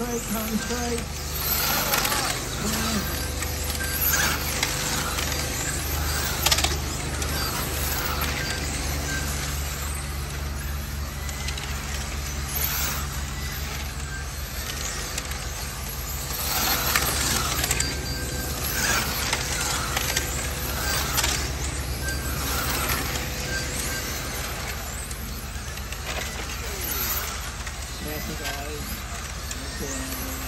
straight, counting straight. Careful guys. Okay.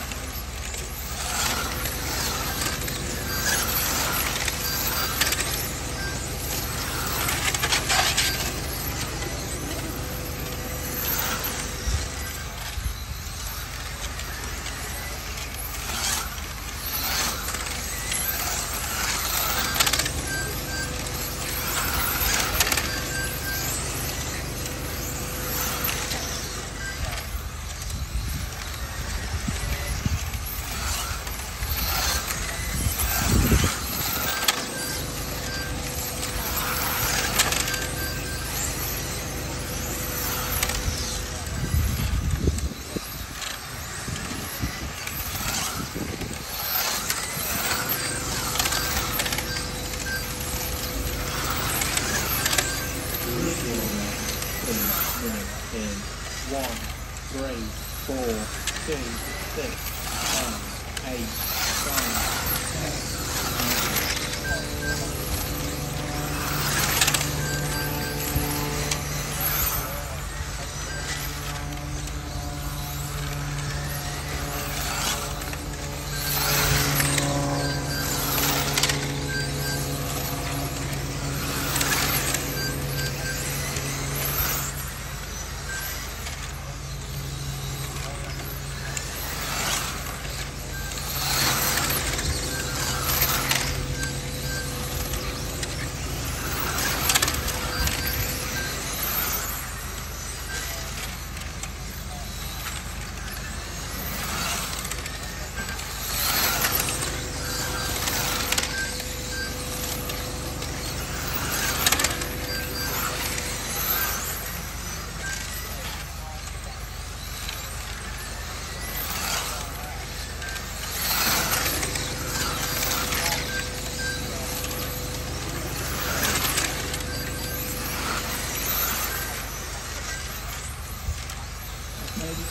Minutes in one, three, four, two, six, seven, eight, nine,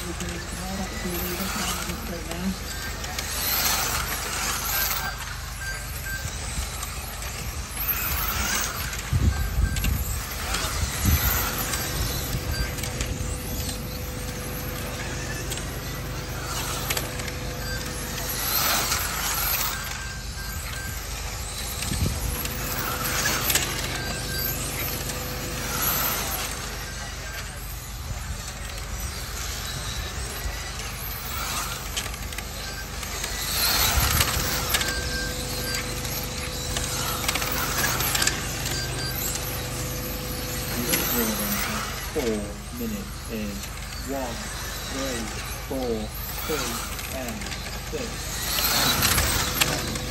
Maybe you four minutes is one, three, four, two, and six. And